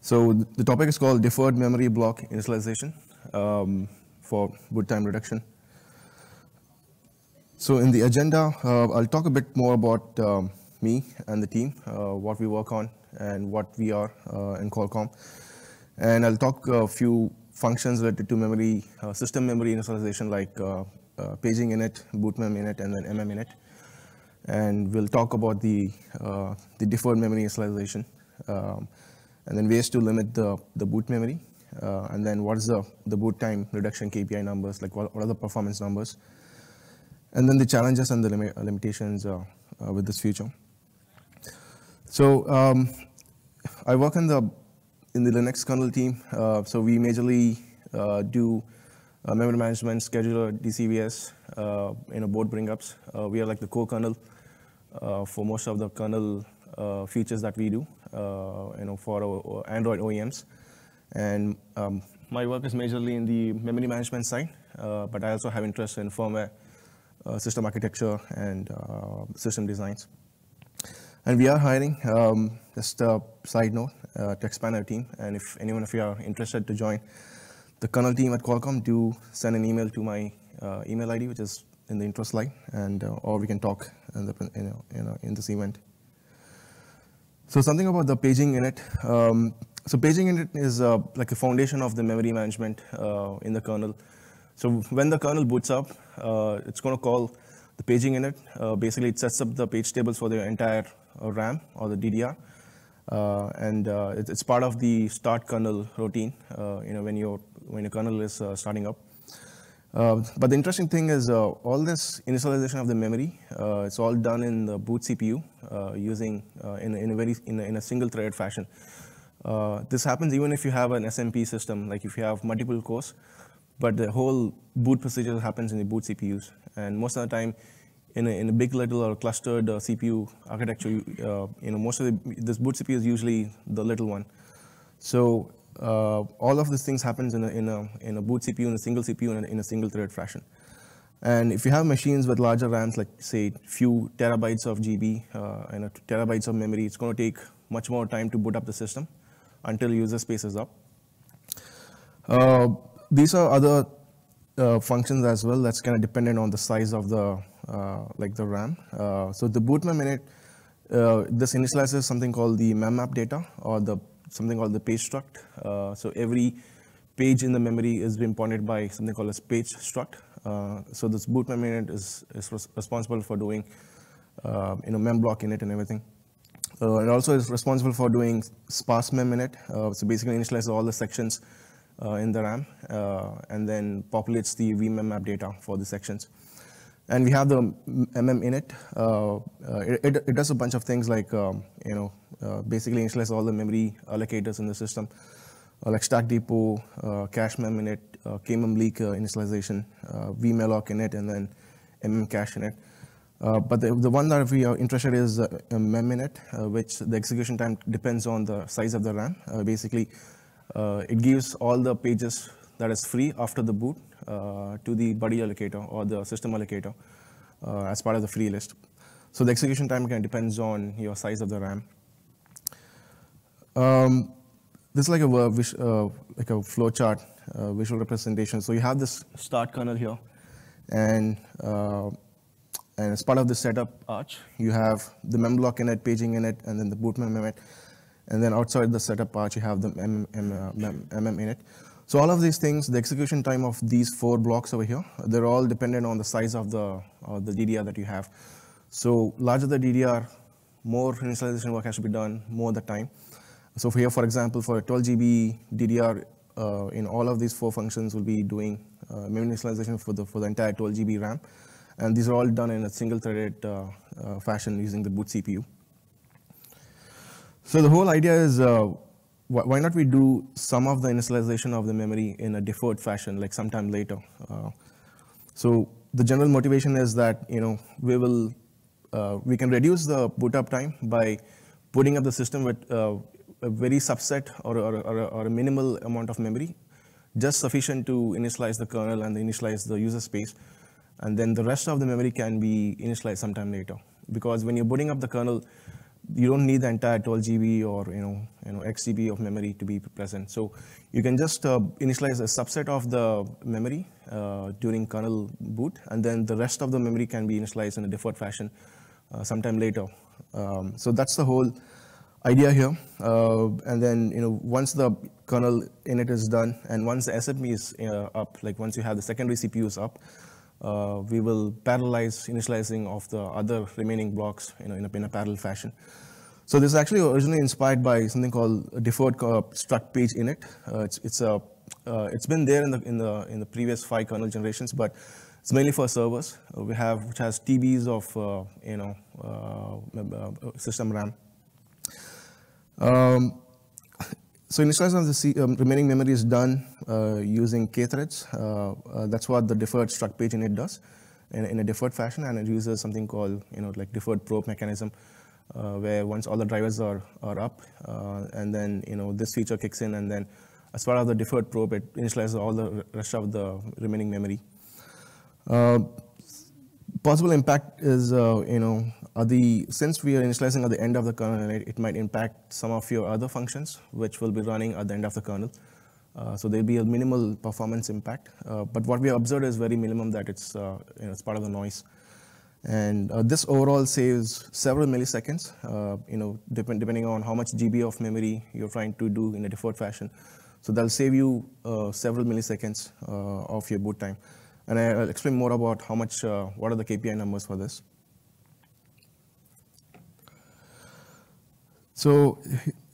So the topic is called deferred memory block initialization um, for boot time reduction. So in the agenda, uh, I'll talk a bit more about um, me and the team, uh, what we work on, and what we are uh, in Qualcomm. And I'll talk a few functions related to memory, uh, system memory initialization like uh, uh, paging init, bootmem init, and then mm init. And we'll talk about the, the deferred memory initialization, um, and then ways to limit the, the boot memory, uh, and then what is the, the boot time reduction KPI numbers, like what, what are the performance numbers, and then the challenges and the limi- limitations uh, uh, with this feature. So um, I work in the in the Linux kernel team. Uh, so we majorly uh, do uh, memory management, scheduler, DCVS, uh, you know, board bring-ups. Uh, we are like the core kernel uh, for most of the kernel uh, features that we do, uh, you know, for our Android OEMs. And um, my work is majorly in the memory management side, uh, but I also have interest in firmware, uh, system architecture, and uh, system designs. And we are hiring, um, just a side note, uh, to expand our team. And if anyone of you are interested to join the kernel team at Qualcomm, do send an email to my uh, email ID, which is in the intro slide, and uh, or we can talk in, the, you know, in this event. So something about the paging init. Um, so paging init is uh, like a foundation of the memory management uh, in the kernel. So when the kernel boots up, uh, it's going to call the paging init. Uh, basically, it sets up the page tables for the entire uh, RAM or the DDR. Uh, and it, it's part of the start kernel routine, you know, when, your when your kernel is starting up. Uh, but the interesting thing is uh, all this initialization of the memory, uh, it's all done in the boot CPU uh, using uh, in, in a very in a, in a single threaded fashion. Uh, this happens even if you have an SMP system, like if you have multiple cores, but the whole boot procedure happens in the boot CPUs. And most of the time, in a, in a big little or clustered CPU architecture, you, you know, most of the, this boot CPU is usually the little one. So uh, all of these things happens in a, in a, in a boot CPU, in a single CPU, in a, in a single thread fashion. And if you have machines with larger RAMs, like say few terabytes of GB uh, and a terabytes of memory, it's going to take much more time to boot up the system until user space is up. Uh, these are other uh, functions as well that's kind of dependent on the size of the uh, like the RAM. Uh, so the boot mem init, uh, this initializes something called the memmap data or the something called the page struct. Uh, so every page in the memory is being pointed by something called as page struct. Uh, so this boot mem init is, is res- responsible for doing uh, you know mem block init and everything. Uh, it also is responsible for doing sparse mem init. Uh, so basically initializes all the sections uh, in the RAM uh, and then populates the vmemmap data for the sections. And we have the mm init. Uh, uh, it, it, it does a bunch of things like, um, you know, uh, basically initialize all the memory allocators in the system, uh, like stack depot, uh, cache mem init, uh, kmem leak initialization, vmalloc init, and then mm cache init. Uh, but the, the one that we are interested is uh, mem init, uh, which the execution time depends on the size of the RAM. Basically, it gives all the pages that is free after the boot uh, to the buddy allocator or the system allocator uh, as part of the free list. So the execution time kind of depends on your size of the RAM. Um, this is like a uh, like a flow chart uh, visual representation. So you have this start kernel here, and uh, and as part of the setup arch, you have the mem block init, paging init, and then the boot mem init, and then outside the setup arch, you have the mm, uh, mem, mm init. So all of these things, the execution time of these four blocks over here, they're all dependent on the size of the of the DDR that you have. So larger the DDR, more initialization work has to be done, more the time. So for here, for example, for a 12 GB DDR, uh, in all of these four functions we'll be doing uh, memory initialization for the for the entire 12 GB RAM, and these are all done in a single-threaded uh, uh, fashion using the boot CPU. So the whole idea is, uh, why not we do some of the initialization of the memory in a deferred fashion, like sometime later. Uh, so the general motivation is that you know we will uh, we can reduce the boot up time by putting up the system with uh, a very subset or, or, or, or a minimal amount of memory, just sufficient to initialize the kernel and initialize the user space, and then the rest of the memory can be initialized sometime later. Because when you're booting up the kernel, you don't need the entire 12 GB or you know, you know, X GB of memory to be present. So you can just uh, initialize a subset of the memory uh, during kernel boot, and then the rest of the memory can be initialized in a deferred fashion uh, sometime later. Um, so that's the whole idea here. Uh, and then you know, once the kernel init is done, and once the SMP is uh, up, like once you have the secondary CPUs up, uh, we will parallelize initializing of the other remaining blocks you know, in, a, in a parallel fashion. So this is actually originally inspired by something called deferred uh, struct page init. Uh, it's, it's, a, uh, it's been there in the, in, the, in the previous five kernel generations, but it's mainly for servers. Uh, we have, which has TBs of, uh, you know, system RAM. Um, so initialization of the C, um, remaining memory is done uh, using k-threads. Uh, uh, that's what the deferred struct page init does in, in, a deferred fashion, and it uses something called you know like deferred probe mechanism, uh, where once all the drivers are are up, uh, and then you know this feature kicks in, and then as part of the deferred probe, it initializes all the rest of the remaining memory. Uh, possible impact is you know the, since we are initializing at the end of the kernel, it, it, might impact some of your other functions, which will be running at the end of the kernel. Uh, so there'll be a minimal performance impact. Uh, but what we observed is very minimum that it's, uh, you know, it's part of the noise. And uh, this overall saves several milliseconds, uh, you know, depend, depending on how much GB of memory you're trying to do in a deferred fashion. So that'll save you several milliseconds of your boot time. And I'll explain more about how much, what are the KPI numbers for this. So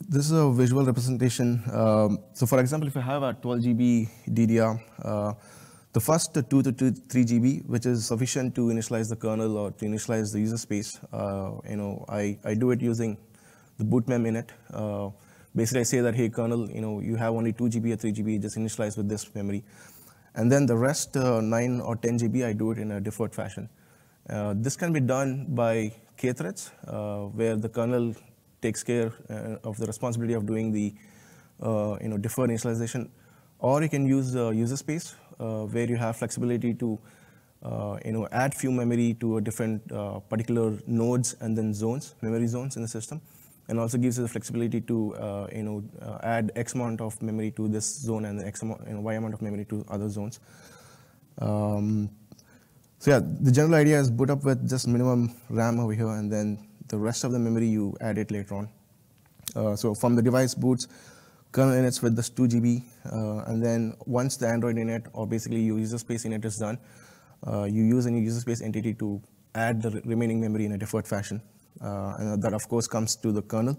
this is a visual representation. Um, so for example, if you have a 12 GB DDR, uh, the first 2 to 2, 3 GB, which is sufficient to initialize the kernel or to initialize the user space, uh, you know, I, I do it using the bootmem init. Uh, basically, I say that, hey, kernel, you know, you have only 2 GB or 3 GB, just initialize with this memory. And then the rest, uh, 9 or 10 GB, I do it in a deferred fashion. Uh, this can be done by k-threads, uh, where the kernel takes care uh, of the responsibility of doing the uh, you know, deferred initialization. Or you can use user space uh, where you have flexibility to you know, add few memory to a different particular nodes and then zones, memory zones in the system and also gives you the flexibility to uh, you know uh, add X amount of memory to this zone and X amount, you know, Y amount of memory to other zones. Um, so yeah, the general idea is boot up with just minimum RAM over here, and then the rest of the memory you add it later on. Uh, so from the device boots, kernel inits with this 2 GB, uh, and then once the Android init or basically your user space init is done, uh, you use any user space entity to add the remaining memory in a deferred fashion. Uh, and that of course comes to the kernel.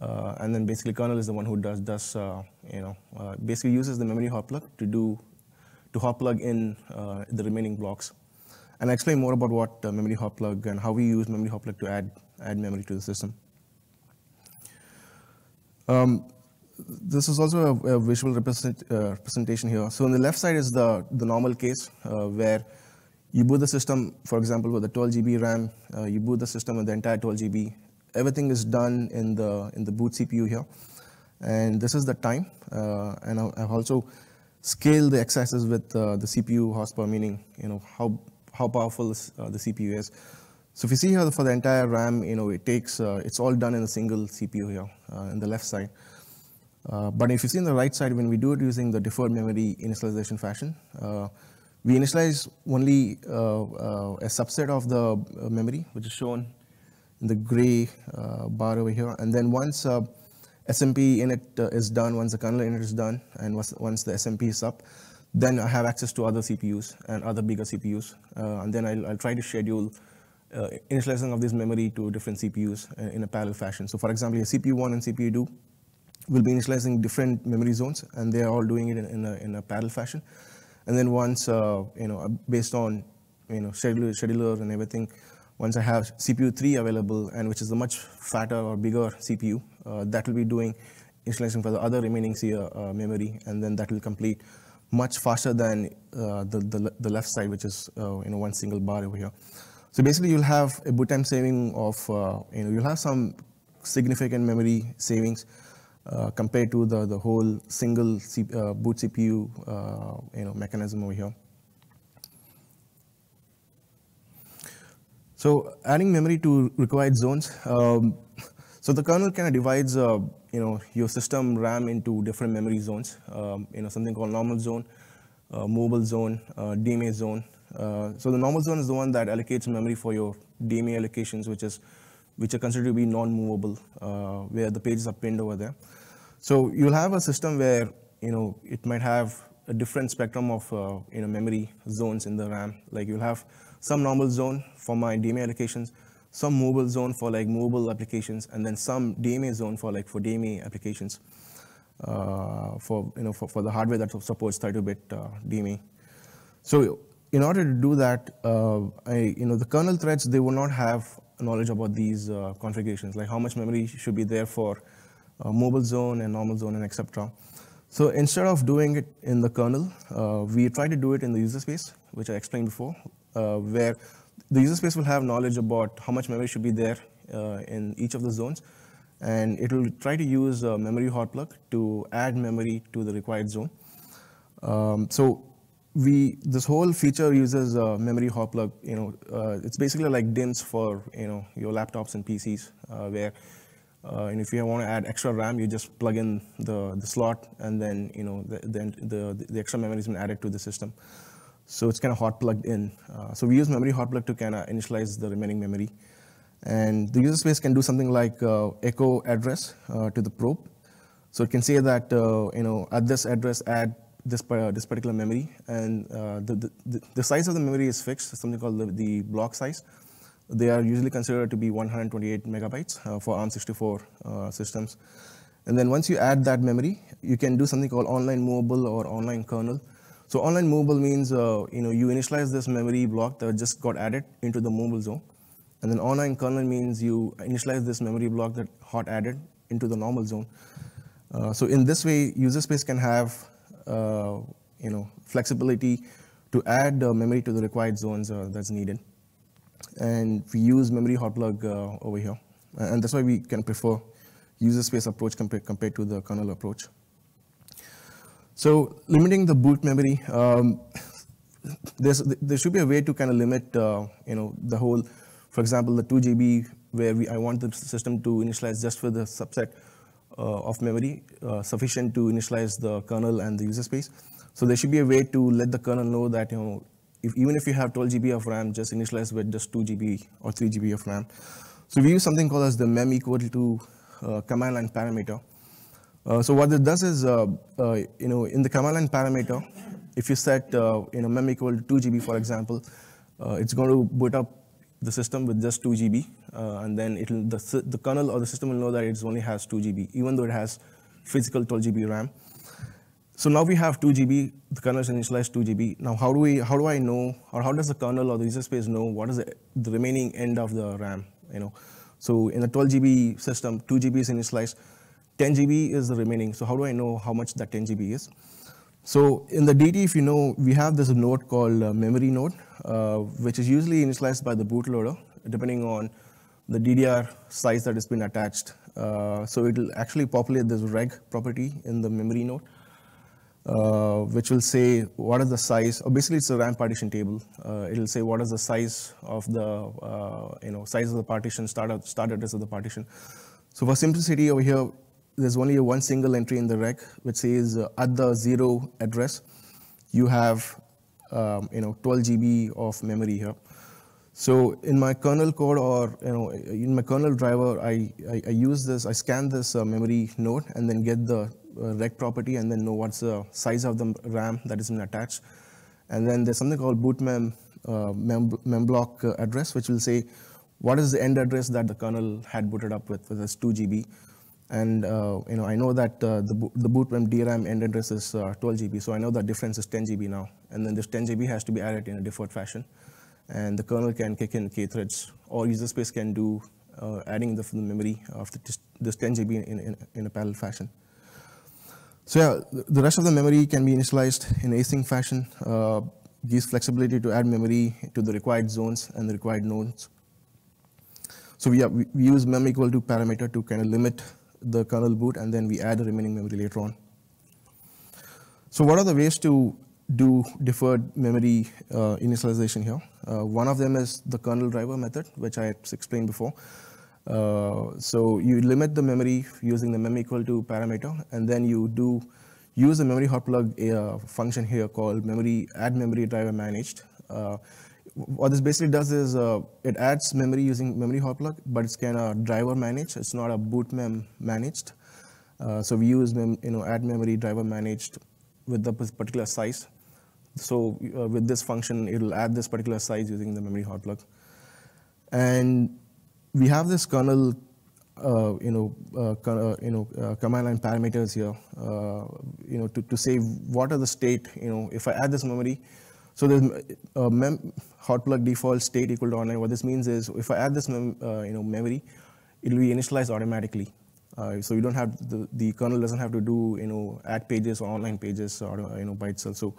Uh, and then basically kernel is the one who does, does uh, you know, basically uses the memory hot plug to do, to hot plug in the remaining blocks. And I explain more about what memory hot plug and how we use memory hot plug to add add memory to the system. Um, this is also a, a visual represent, uh, representation here. So on the left side is the, the normal case uh, where you boot the system, for example, with a 12 GB RAM, uh, you boot the system with the entire 12 GB. Everything is done in the, in the boot CPU here. And this is the time. Uh, and I've also scaled the x-axis with uh, the CPU horsepower, meaning you know how, how powerful uh, the CPU is. So if you see here for the entire RAM, you know, it takes, uh, it's all done in a single CPU here uh, in the left side. Uh, but if you see on the right side, when we do it using the deferred memory initialization fashion, uh, we initialize only uh, uh, a subset of the memory, which is shown in the gray bar over here. And then once SMP init is done, once the kernel init is done, and once, the SMP is up, then I have access to other CPUs and other bigger CPUs. and then I'll, I'll try to schedule uh, initializing of this memory to different CPUs uh, in a parallel fashion. So for example, your CPU1 and CPU2 will be initializing different memory zones, and they are all doing it in, in, a, in a, parallel fashion. And then once, uh, you know, based on, you know, scheduler, scheduler and everything, once I have CPU3 available, and which is a much fatter or bigger CPU, uh, that will be doing initialization for the other remaining uh, memory, and then that will complete much faster than uh, the, the, the, left side, which is, you know, one single bar over here. So basically, you'll have a boot time saving of, uh, you know, you'll have some significant memory savings uh, compared to the, the whole single C, uh, boot CPU, uh, you know, mechanism over here. So adding memory to required zones. Um, so the kernel kind of divides, uh, you know, your system RAM into different memory zones. Um, you know, something called normal zone, uh, mobile zone, uh, DMA zone. Uh, so the normal zone is the one that allocates memory for your DMA allocations, which is which are considered to be non-movable, uh, where the pages are pinned over there. So you'll have a system where you know it might have a different spectrum of uh, you know memory zones in the RAM. Like you'll have some normal zone for my DMA allocations, some mobile zone for like mobile applications, and then some DMA zone for like for DMA applications. Uh, for you know for, for the hardware that supports 32-bit uh, DMA. So in order to do that, uh, I, you know the kernel threads they will not have knowledge about these uh, configurations, like how much memory should be there for uh, mobile zone and normal zone and etc. So instead of doing it in the kernel, uh, we try to do it in the user space, which I explained before, uh, where the user space will have knowledge about how much memory should be there uh, in each of the zones, and it will try to use a memory hot plug to add memory to the required zone. Um, so we this whole feature uses a memory hot plug. You know, uh, it's basically like DIMMs for you know your laptops and PCs, uh, where uh, and if you want to add extra RAM, you just plug in the the slot, and then you know the the the, the extra memory is been added to the system. So it's kind of hot plugged in. Uh, so we use memory hot plug to kind of initialize the remaining memory. And the user space can do something like uh, echo address uh, to the probe. So it can say that, uh, you know, at this address, add this, this particular memory. And uh, the, the, the, size of the memory is fixed, something called the, the, block size. They are usually considered to be 128 megabytes uh, for ARM64 systems. And then once you add that memory, you can do something called online movable or online kernel. So online movable means uh, you know you initialize this memory block that just got added into the mobile zone, and then online kernel means you initialize this memory block that hot added into the normal zone. Uh, so in this way, user space can have uh, you know flexibility to add memory to the required zones uh, that's needed, and we use memory hot plug uh, over here, and that's why we can prefer user space approach compared compared to the kernel approach. So limiting the boot memory, um, there should be a way to kind of limit, uh, you know, the whole, for example, the 2 GB where we, I want the system to initialize just for the subset uh, of memory uh, sufficient to initialize the kernel and the user space. So there should be a way to let the kernel know that, you know, if, even if you have 12 GB of RAM, just initialize with just 2 GB or 3 GB of RAM. So we use something called as the mem equal to uh, command line parameter. Uh, so what it does is, uh, uh, you know, in the command line parameter, if you set, you know, mem equal to 2 GB, for example, it's going to boot up the system with just 2 GB, and then it'll the, the kernel or the system will know that it only has 2 GB, even though it has physical 12 GB RAM. So now we have 2 GB, the kernel is initialized 2 GB. Now how do we, how do I know, or how does the kernel or the user space know what is the, the remaining end of the RAM, you know? So in a 12 GB system, 2 GB is initialized, 10 GB is the remaining. So how do I know how much that 10 GB is? So in the DT, if you know, we have this node called uh, memory node, uh, which is usually initialized by the bootloader, depending on the DDR size that has been attached. Uh, so it will actually populate this reg property in the memory node, uh, which will say what is the size, or basically it's a RAM partition table. Uh, it'll say what is the size of the, uh, you know, size of the partition, start, start address of the partition. So for simplicity over here, there's only one single entry in the reg, which says uh, at the zero address, you have um, you know 12 GB of memory here. So in my kernel code or you know in my kernel driver, I, I, I use this, I scan this uh, memory node and then get the uh, reg property and then know what's the size of the RAM that is been attached. And then there's something called boot mem, uh, mem, memblock uh, address, which will say what is the end address that the kernel had booted up with, this 2 GB. And uh, you know, I know that uh, the, the boot RAM DRAM end address is uh, 12 GB, so I know that difference is 10 GB now. And then this 10 GB has to be added in a deferred fashion. And the kernel can kick in K threads, or user space can do uh, adding the, the, memory of the, this 10 GB in, in, in, a parallel fashion. So yeah, the rest of the memory can be initialized in async fashion, uh, gives flexibility to add memory to the required zones and the required nodes. So we, have, we use mem equal to parameter to kind of limit the kernel boot, and then we add the remaining memory later on. So what are the ways to do deferred memory uh, initialization here. Uh, one of them is the kernel driver method, which I explained before. Uh, so you limit the memory using the mem equal to parameter, and then you do use the memory hot plug uh, function here called memory add memory driver managed. Uh, what this basically does is uh, it adds memory using memory hot plug, but it's kind of driver managed. It's not a boot mem managed. so we use mem, you know add memory driver managed with the particular size. So uh, with this function, it'll add this particular size using the memory hot plug. And we have this kernel, uh, you know, uh, uh you know, uh, command line parameters here, uh, you know, to, to say what are the state, you know, if I add this memory, so the a mem hot plug default state equal to online. What this means is if I add this, mem you know, memory, it'll be initialized automatically. Uh, so you don't have the, the kernel doesn't have to do you know add pages or online pages or you know by itself. So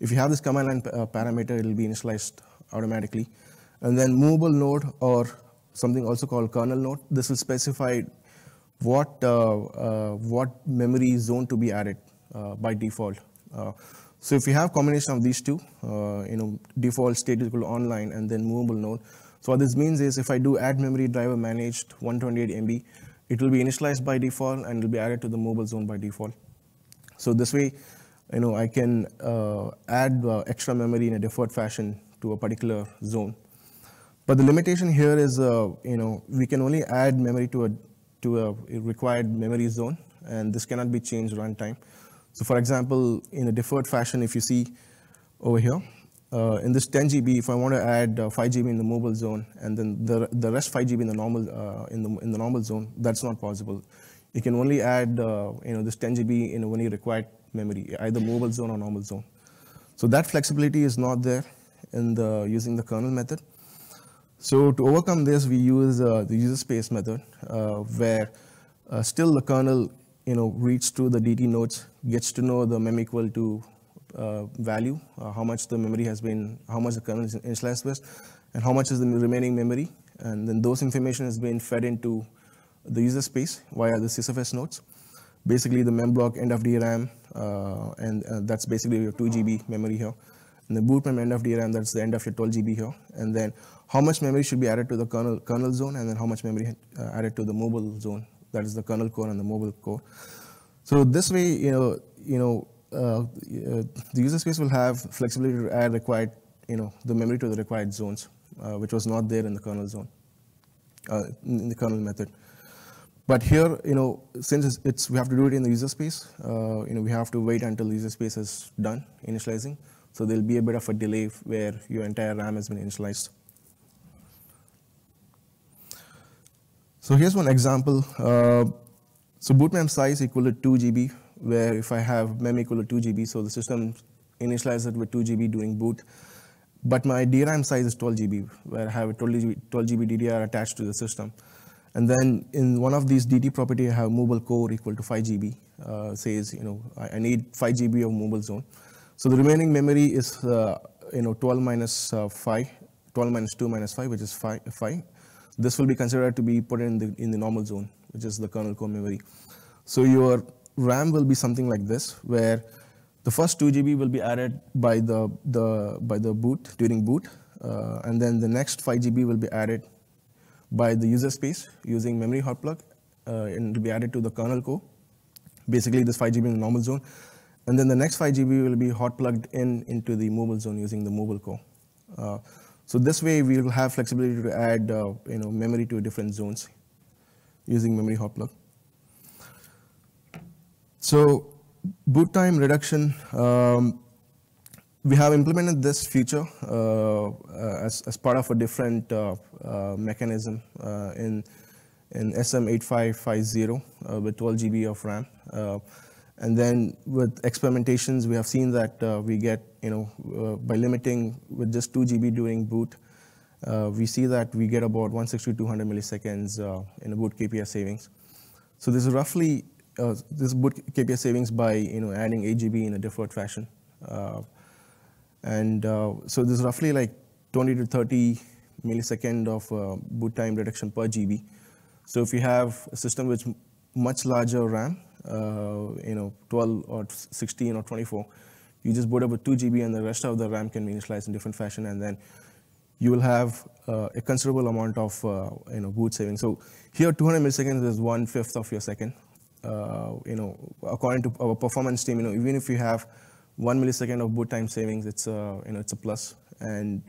if you have this command line uh, parameter, it will be initialized automatically. And then movable node or something also called kernel node. This will specify what uh, uh what memory zone to be added uh, by default. so if you have combination of these two, you know default state is equal to online and then movable node. So what this means is if I do add memory driver managed 128 MB, it will be initialized by default and it will be added to the mobile zone by default. So this way, you know, I can uh, add uh, extra memory in a deferred fashion to a particular zone. But the limitation here is, uh, you know, we can only add memory to a to a required memory zone, and this cannot be changed runtime. So, for example, in a deferred fashion, if you see over here, uh, in this 10 GB, if I want to add uh, 5 GB in the mobile zone and then the, the rest 5 GB in the normal uh, in the in the normal zone, that's not possible. You can only add you know this 10 GB in only required memory, either mobile zone or normal zone. So that flexibility is not there in the using the kernel method. So to overcome this, we use uh, the user space method, uh, where still the kernel you know reads through the DT nodes, gets to know the mem equal to uh, value, uh, how much the memory has been, how much the kernel is initialized with, and how much is the remaining memory. And then those information has been fed into the user space via the sysfs nodes. Basically the mem block end of DRAM, uh, and uh, that's basically your 2 GB memory here. And the boot mem end of DRAM, that's the end of your 12 GB here. And then how much memory should be added to the kernel, kernel zone, and then how much memory uh, added to the mobile zone, that is the kernel core and the mobile core. So this way, you know, you know, uh, the user space will have flexibility to add required, you know, the memory to the required zones, uh, which was not there in the kernel zone, uh, in the kernel method. But here, you know, since it's, it's, we have to do it in the user space, uh, you know, we have to wait until the user space is done initializing. So there'll be a bit of a delay where your entire RAM has been initialized. So here's one example. Uh, so boot mem size equal to 2 GB where if I have mem equal to 2 GB, so the system initializes it with 2 GB during boot. But my DRAM size is 12 GB, where I have a 12 GB, 12 GB DDR attached to the system. And then in one of these DT property, I have mobile core equal to 5 GB. Uh, says, you know, I, I, need 5 GB of mobile zone. So the remaining memory is, uh, you know, 12 minus, uh, 5, 12 minus 2 minus 5, which is 5, 5. This will be considered to be put in the, in the normal zone, which is the kernel core memory. So your RAM will be something like this, where the first 2 GB will be added by the, the, by the boot, during boot, uh, and then the next 5 GB will be added by the user space using memory hot plug, uh, and will be added to the kernel core. Basically, this 5 GB in the normal zone. And then the next 5 GB will be hot plugged in into the mobile zone using the mobile core. Uh, so this way, we will have flexibility to add uh, you know, memory to different zones using memory hot plug. So boot time reduction, um, we have implemented this feature uh, as, as part of a different uh, uh, mechanism uh, in, in SM8550 uh, with 12 GB of RAM. Uh, and then with experimentations, we have seen that we get, you know, by limiting with just 2 GB during boot, we see that we get about 160 to 200 milliseconds in a boot KPS savings. So this is roughly uh, this boot KPS savings by you know adding 8 GB in a deferred fashion. And uh, so there's roughly like 20 to 30 millisecond of uh, boot time reduction per GB. So if you have a system with much larger RAM, uh, you know 12 or 16 or 24, You just boot up with 2 GB and the rest of the RAM can be initialized in different fashion and then you will have uh, a considerable amount of uh, you know, boot saving. So here 200 milliseconds is one fifth of your second. Uh, you know, according to our performance team, you know, even if you have one millisecond of boot time savings, it's a, you know, it's a plus. And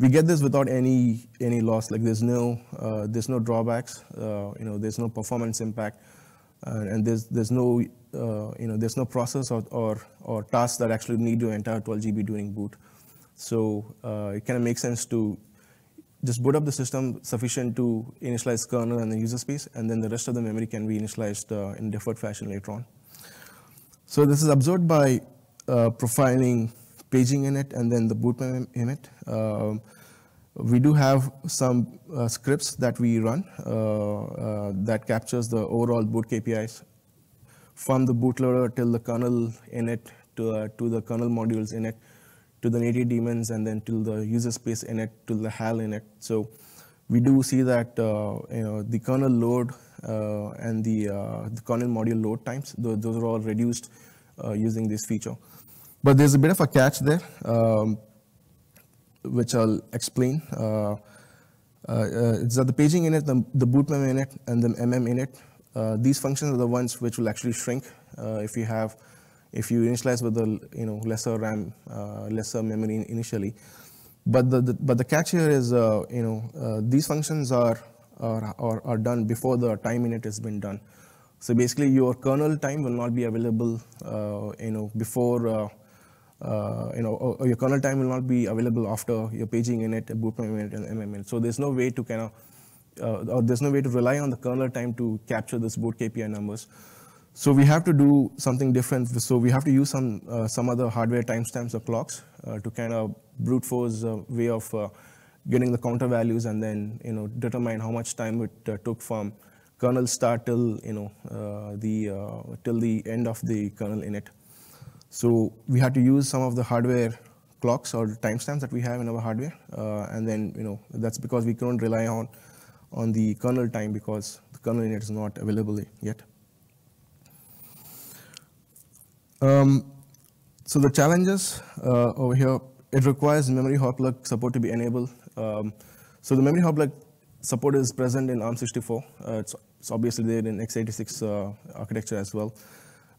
we get this without any any loss. Like there's no uh, there's no drawbacks. Uh, you know, there's no performance impact, uh, and there's there's no you know there's no process or or, or tasks that actually need your entire 12 GB during boot. So it kind of makes sense to just boot up the system sufficient to initialize kernel and the user space, and then the rest of the memory can be initialized uh, in deferred fashion later on. So this is observed by uh, profiling paging init and then the boot init. Um, we do have some uh, scripts that we run uh, uh, that captures the overall boot KPIs from the bootloader till the kernel init to, uh, to the kernel modules init to the native daemons and then to the user space init to the HAL init. So we do see that uh, you know the kernel load uh, and the, uh, the kernel module load times those, those are all reduced uh, using this feature. But there's a bit of a catch there, um, which I'll explain. Uh, uh, it's that the paging init, the, the boot mem init, and the mm init, these functions are the ones which will actually shrink if you have if you initialize with a you know lesser RAM, uh, lesser memory initially. But the, the, but the catch here is uh, you know uh, these functions are, are, are are done before the time init has been done. So basically, your kernel time will not be available uh, you know before. Uh, uh, you know, or, or your kernel time will not be available after your paging init, boot init, and mm So there's no way to kind of, or there's no way to rely on the kernel time to capture this boot KPI numbers. So we have to do something different. So we have to use some uh, some other hardware timestamps or clocks uh, to kind of brute force a way of uh, getting the counter values and then you know determine how much time it uh, took from kernel start till you know uh, the uh, till the end of the kernel init. So we had to use some of the hardware clocks or timestamps that we have in our hardware, and then you know that's because we couldn't rely on on the kernel time because the kernel init is not available yet. Um, so the challenges uh, over here, it requires memory hot plug support to be enabled. Um, so the memory hot plug support is present in ARM64. Uh, it's, it's, obviously there in x86 uh, architecture as well.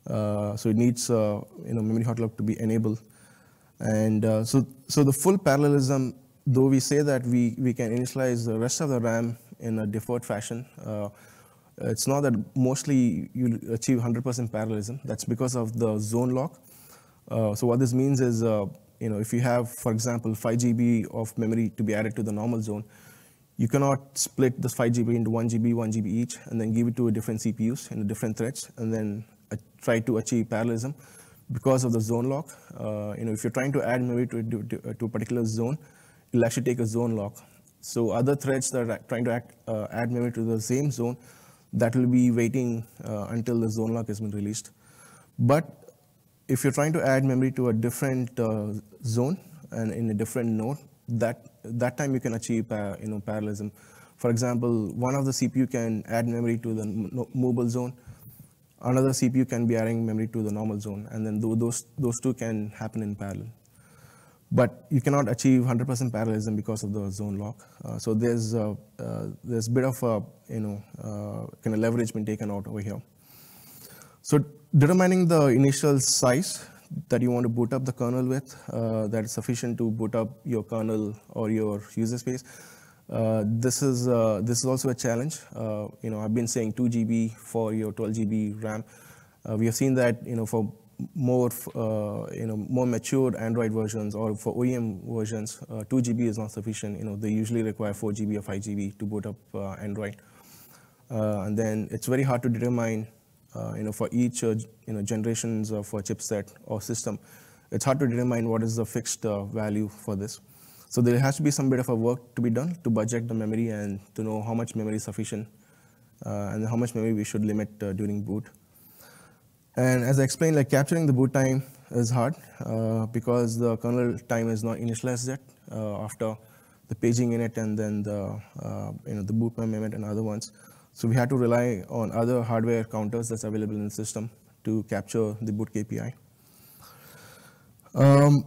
Uh, so it needs uh, you know memory hot plug to be enabled. And uh, so, so the full parallelism, though we say that we, we can initialize the rest of the RAM in a deferred fashion, it's not that mostly you achieve 100% parallelism. That's because of the zone lock. Uh, so what this means is, uh, you know, if you have, for example, 5 GB of memory to be added to the normal zone, you cannot split this 5 GB into 1 GB, 1 GB each, and then give it to a different CPUs in a different threads, and then try to achieve parallelism because of the zone lock. Uh, you know, if you're trying to add memory to, to, to, a particular zone, you'll actually take a zone lock. So other threads that are trying to act, uh, add memory to the same zone that will be waiting uh, until the zone lock has been released. But if you're trying to add memory to a different uh, zone and in a different node, that that time you can achieve uh, you know parallelism. For example, one of the CPU can add memory to the mobile zone, another CPU can be adding memory to the normal zone, and then those those two can happen in parallel. But you cannot achieve 100% parallelism because of the zone lock. Uh, so there's a, uh, there's a bit of a you know uh, kind of leverage been taken out over here. So determining the initial size that you want to boot up the kernel with uh, that is sufficient to boot up your kernel or your user space. Uh, this is uh, this is also a challenge. you know, I've been saying 2 GB for your 12 GB RAM. we have seen that you know for more, uh, you know, more matured Android versions or for OEM versions, uh, 2 GB is not sufficient. You know, they usually require 4 GB or 5 GB to boot up uh, Android. Uh, and then it's very hard to determine, uh, you know, for each, uh, you know, generations of a chipset or system, it's hard to determine what is the fixed value for this. So there has to be some bit of a work to be done to budget the memory and to know how much memory is sufficient and how much memory we should limit during boot. And as I explained, like capturing the boot time is hard uh, because the kernel time is not initialized yet uh, after the paging init and then the, uh, you know, the boot mem init and other ones. So we had to rely on other hardware counters that's available in the system to capture the boot KPI. Um,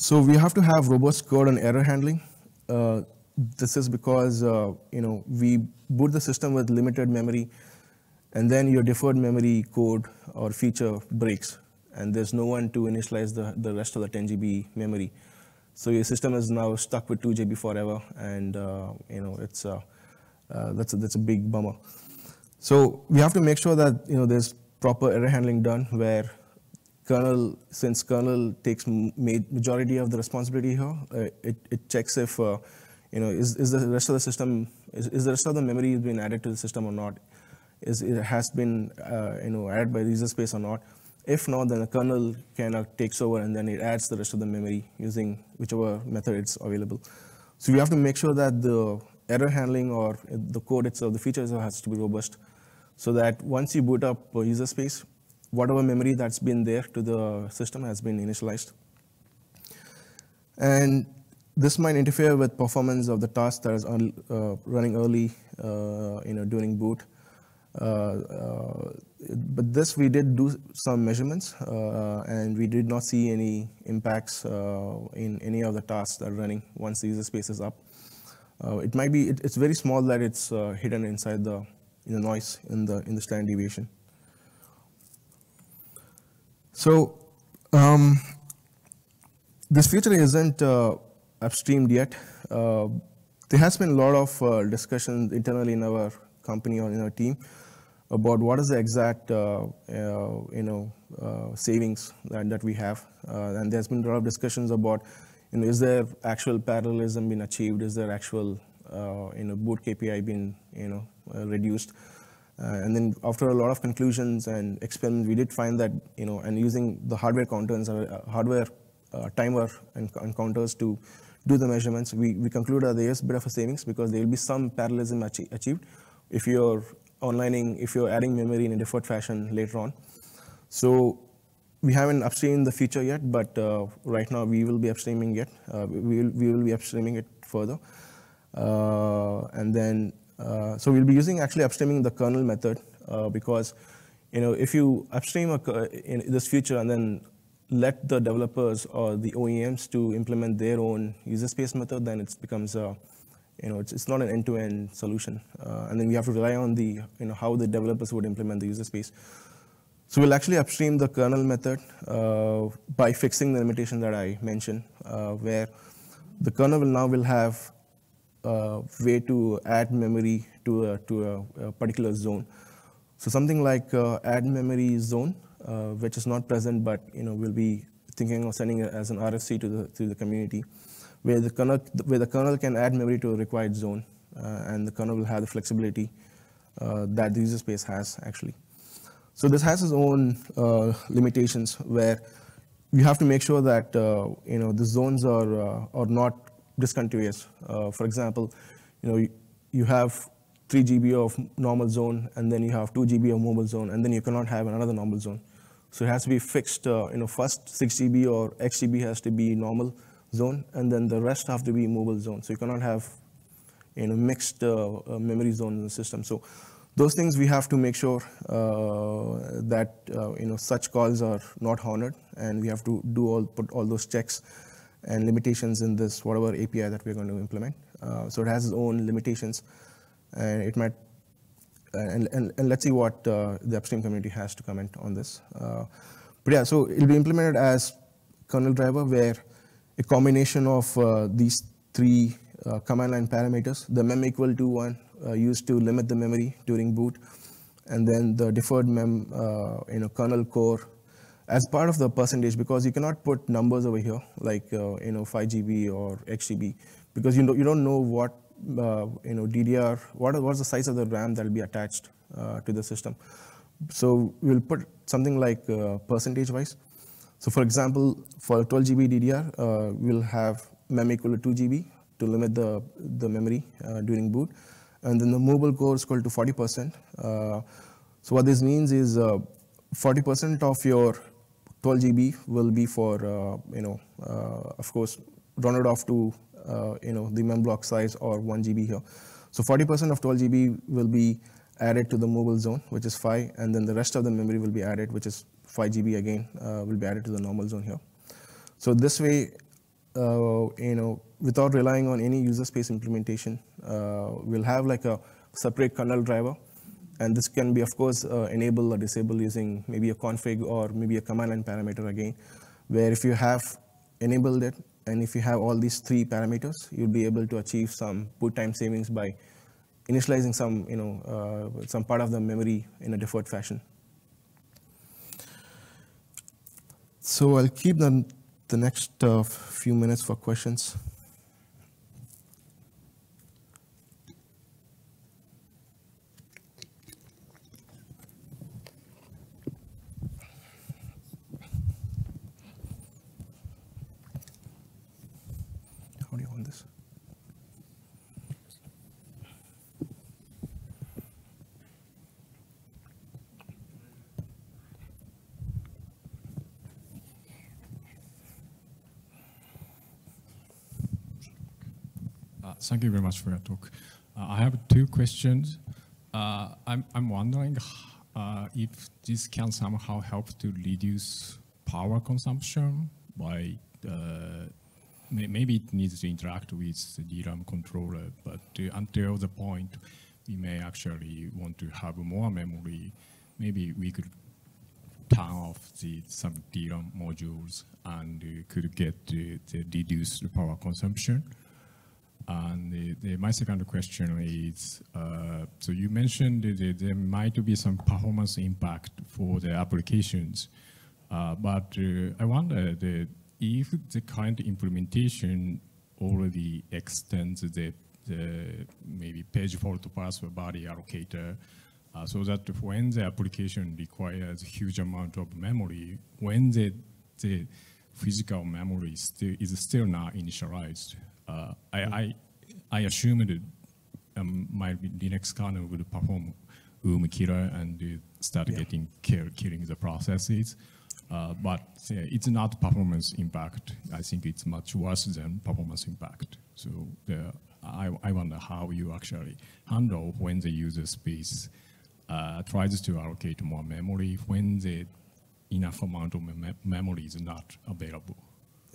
so we have to have robust code and error handling. Uh, this is because uh, you know we boot the system with limited memory, and then your deferred memory code or feature breaks, and there's no one to initialize the, the rest of the 10 GB memory. So your system is now stuck with 2 GB forever, and uh, you know it's uh, uh, that's a, that's a big bummer. So we have to make sure that you know there's proper error handling done where kernel, since kernel takes majority of the responsibility here, uh, it, it checks if, uh, you know, is, is the rest of the system, is, is the rest of the memory been added to the system or not? Is it has been, uh, you know, added by the user space or not? If not, then the kernel kind of takes over and then it adds the rest of the memory using whichever method it's available. So you have to make sure that the error handling or the code itself, the features has to be robust so that once you boot up user space, whatever memory that's been there to the system has been initialized. And this might interfere with performance of the task that is uh, running early uh, you know, during boot. Uh, uh but this we did do some measurements uh, and we did not see any impacts uh, in any of the tasks that are running once the user space is up. it might be, it, it's very small that it's hidden inside the, in the noise in the, in the standard deviation. So um, this feature isn't uh, upstreamed yet. Uh, there has been a lot of uh, discussion internally in our company or in our team about what is the exact uh, uh, you know uh, savings that, that we have, and there's been a lot of discussions about you know is there actual parallelism being achieved? Is there actual you know boot KPI being you know reduced? Uh, and then after a lot of conclusions and experiments, we did find that, you know, and using the hardware counters, uh, hardware uh, timer and, and, counters to do the measurements, we, we concluded that there is a bit of a savings because there will be some parallelism achi achieved if you're onlining, if you're adding memory in a deferred fashion later on. So we haven't upstreamed the feature yet, but uh, right now we will be upstreaming it. Uh, we, will, we will be upstreaming it further. Uh, and then so we'll be using actually upstreaming the kernel method uh, because you know if you upstream a, in this feature and then let the developers or the OEMs to implement their own user space method, then it becomes a you know it's, it's not an end-to-end solution, uh, and then we have to rely on the you know how the developers would implement the user space. So we'll actually upstream the kernel method uh, by fixing the limitation that I mentioned, uh, where the kernel will now will have uh, way to add memory to a, to a, a particular zone. So something like uh, add memory zone, uh, which is not present, but you know we'll be thinking of sending it as an RFC to the to the community, where the kernel where the kernel can add memory to a required zone, uh, and the kernel will have the flexibility uh, that the user space has actually. So this has its own uh, limitations where you have to make sure that you know the zones are are not discontinuous. Uh, for example, you know, you, you have 3 GB of normal zone, and then you have 2 GB of mobile zone, and then you cannot have another normal zone. So it has to be fixed, uh, you know, first 6 GB or X GB has to be normal zone, and then the rest have to be mobile zone. So you cannot have, you know, mixed uh, uh memory zones in the system. So those things we have to make sure uh, that, uh, you know, such calls are not honored, and we have to do all, put all those checks and limitations in this whatever API that we're going to implement. Uh, so it has its own limitations, and it might. And, and, and let's see what uh, the upstream community has to comment on this. Uh, but yeah, so it'll be implemented as kernel driver where a combination of uh, these three uh, command line parameters, the mem equal to one uh, used to limit the memory during boot, and then the deferred mem, you know, kernel core as part of the percentage because you cannot put numbers over here like uh, you know 5 GB or XGB because you know you don't know what uh, you know DDR what what's the size of the RAM that will be attached uh, to the system. So we'll put something like uh, percentage wise. So for example, for 12 GB DDR, uh, we'll have mem equal to 2 GB to limit the the memory uh, during boot, and then the mobile core is equal to 40 percent. so what this means is 40% of your 12 GB will be for, uh, you know, uh, of course, rounded off to, uh, you know, the mem block size or 1 GB here. So 40% of 12 GB will be added to the mobile zone, which is 5, and then the rest of the memory will be added, which is 5 GB again, uh, will be added to the normal zone here. So this way, uh, you know, without relying on any user space implementation, uh, we'll have like a separate kernel driver. And this can be, of course, uh, enable or disable using maybe a config or maybe a command line parameter again, where if you have enabled it, and if you have all these three parameters, you'll be able to achieve some boot time savings by initializing some, you know, uh, some part of the memory in a deferred fashion. So I'll keep the, the next uh, few minutes for questions. How do you want this? Uh, Thank you very much for your talk. Uh, I have two questions. Uh, I'm I'm wondering uh, if this can somehow help to reduce power consumption by uh, may- maybe it needs to interact with the DRAM controller, but until the point we may actually want to have more memory, maybe we could turn off the some DRAM modules and uh, could get the, the reduced power consumption. And the, the, my second question is, uh, so you mentioned that there- might be some performance impact for the applications, uh, but uh, I wonder if the current implementation already extends the, the maybe page fault path buddy allocator, uh, so that when the application requires huge amount of memory, when the, the physical memory still, is still not initialized, uh, I, I, I assume that um, my Linux kernel would perform UM killer and start getting kill, killing the processes. Uh, but it's not performance impact. I think it's much worse than performance impact. So the, I, I wonder how you actually handle when the user space uh, tries to allocate more memory when the enough amount of mem- memory is not available.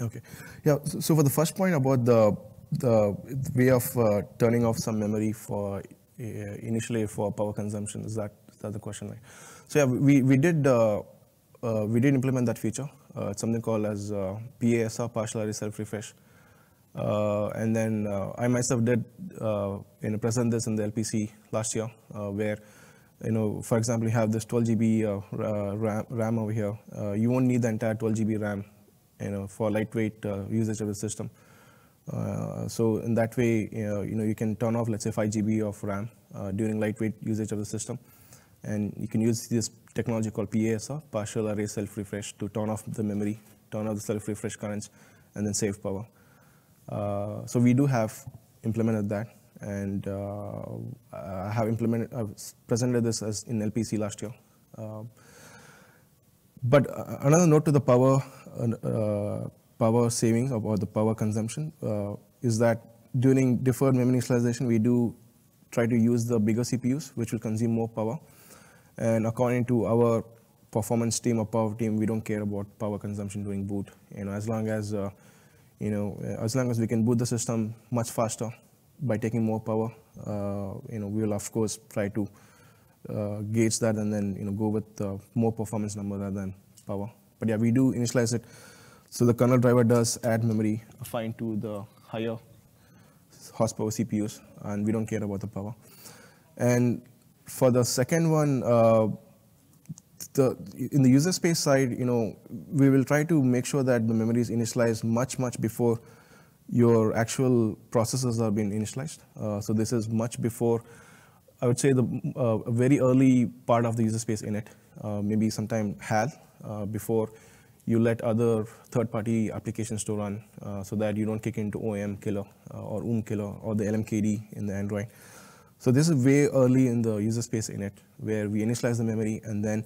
Okay. Yeah. So, for the first point about the the way of uh, turning off some memory for uh, initially for power consumption is that is that the question? Right? So yeah, we we did uh, uh, we did implement that feature. Uh, it's something called as uh, PASR partial array self refresh. And then I myself did you know present this in the LPC last year, where you know for example you have this 12 GB RAM, RAM over here. You won't need the entire 12 GB RAM, you know, for lightweight uh, usage of the system. Uh, so in that way, you know, you know, you can turn off let's say 5 GB of RAM uh, during lightweight usage of the system, and you can use this technology called PASR, partial array self refresh, to turn off the memory, turn off the self refresh currents, and then save power. Uh, so we do have implemented that, and uh, I have implemented, I've presented this as in LPC last year. Uh, but uh, another note to the power uh, power savings or, the power consumption uh, is that during deferred memory initialization, we do try to use the bigger CPUs, which will consume more power. And according to our performance team or power team, we don't care about power consumption during boot. You know, as long as uh, you know, as long as we can boot the system much faster by taking more power, uh, you know, we will of course try to uh, gauge that and then you know go with uh, more performance number rather than power. But yeah, we do initialize it. So the kernel driver does add memory assigned to the higher horsepower CPUs, and we don't care about the power. And for the second one, uh, the, in the user space side, you know, we will try to make sure that the memory is initialized much, much before your actual processes are being initialized. Uh, so this is much before, I would say, the uh, very early part of the user space init, uh, maybe sometime HAL, uh, before you let other third-party applications to run, uh, so that you don't kick into OEM killer uh, or OOM killer or the LMKD in the Android. So this is way early in the user space init, where we initialize the memory and then,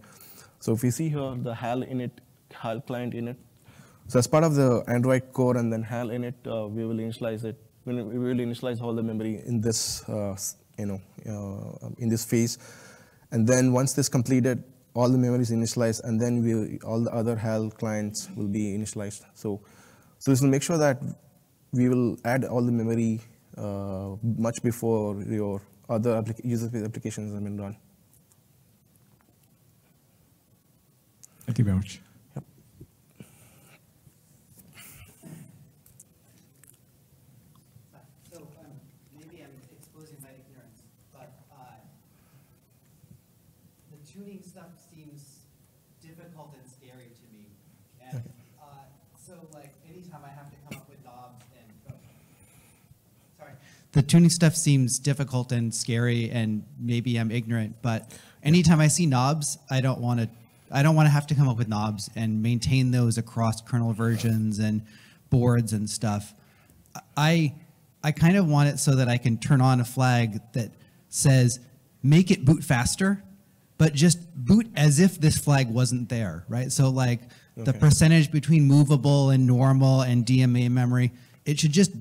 so if you see here the HAL init, HAL client init. So as part of the Android core and then HAL init, uh, we will initialize it. We will initialize all the memory in this, you know, uh, in this phase. And then once this completed, all the memory is initialized, and then we all the other HAL clients will be initialized. So So this will make sure that we will add all the memory uh, much before your other applica- user-space applications have been run. Thank you very much. So, um, maybe I'm exposing my ignorance, but, uh, the tuning stuff seems difficult and scary to me. And, uh, so like, anytime I have to come up with knobs and, oh, sorry. The tuning stuff seems difficult and scary, and maybe I'm ignorant, but anytime I see knobs, I don't want to, I don't want to have to come up with knobs and maintain those across kernel versions and boards and stuff. I I kind of want it so that I can turn on a flag that says make it boot faster, but just boot as if this flag wasn't there, right? So like the percentage between movable and normal and DMA memory, it should just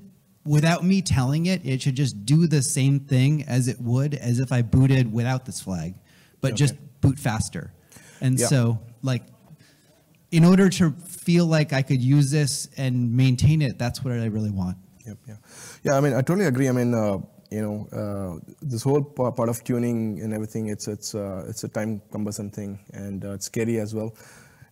without me telling it, it should just do the same thing as it would as if I booted without this flag, but just boot faster. And Yeah. so like in order to feel like I could use this and maintain it, that's what I really want. Yep, yeah. Yeah, I mean, I totally agree. I mean, uh, you know, uh, this whole pa- part of tuning and everything, it's it's uh, it's a time cumbersome thing, and uh, it's scary as well.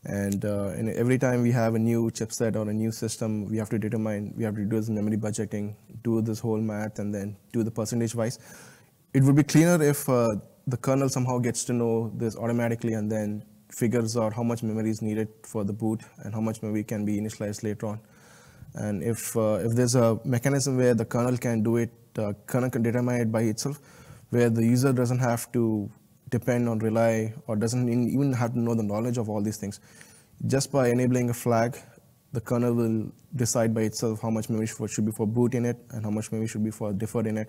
And, uh, and every time we have a new chipset or a new system, we have to determine, we have to do this memory budgeting, do this whole math, and then do the percentage wise. It would be cleaner if uh, the kernel somehow gets to know this automatically and then figures out how much memory is needed for the boot and how much memory can be initialized later on. And if, uh, if there's a mechanism where the kernel can do it, uh, kernel can determine it by itself, where the user doesn't have to depend on rely or doesn't even have to know the knowledge of all these things. Just by enabling a flag, the kernel will decide by itself how much memory should should be for boot init and how much memory should be for deferred init,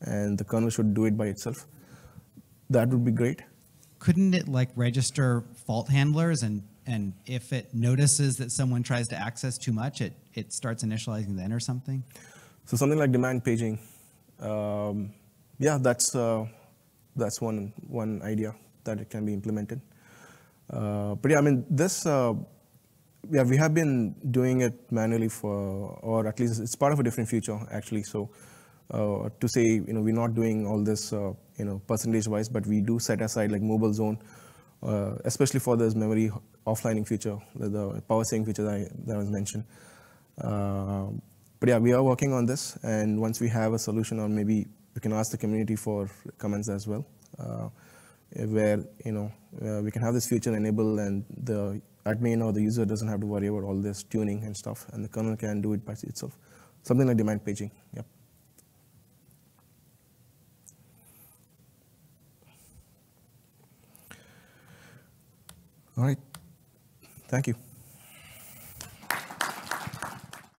and the kernel should do it by itself. That would be great. couldn't it like register fault handlers and and if it notices that someone tries to access too much it it starts initializing then or something So something like demand paging, um, yeah, that's uh, that's one one idea that it can be implemented. Uh, but yeah, I mean this, uh, yeah, we have been doing it manually for, or at least it's part of a different feature actually. So uh, to say, you know, we're not doing all this, uh, you know, percentage wise, but we do set aside like movable zone, uh, especially for this memory offlining feature, the, the power saving feature that, I, that was mentioned. Uh, but yeah, we are working on this, and once we have a solution, or maybe we can ask the community for comments as well, uh, where you know uh, we can have this feature enabled, and the admin or the user doesn't have to worry about all this tuning and stuff, and the kernel can do it by itself. Something like demand paging. Yep. All right. Thank you.